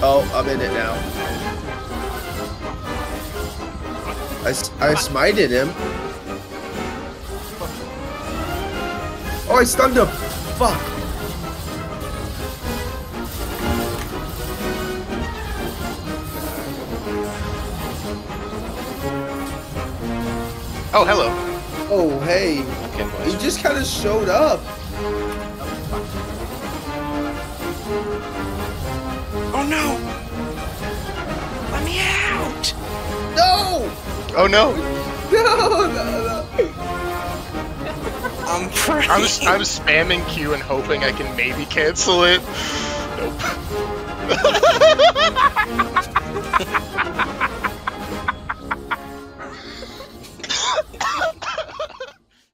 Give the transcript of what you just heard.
Oh, I'm in it now. I, I smited him. Oh, I stunned him. Fuck. Oh, hello. Oh, hey. Okay, He just kind of showed up. Oh no! No, no, no. I'm free. I'm I'm spamming Q and hoping I can maybe cancel it. Nope.